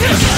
Yes!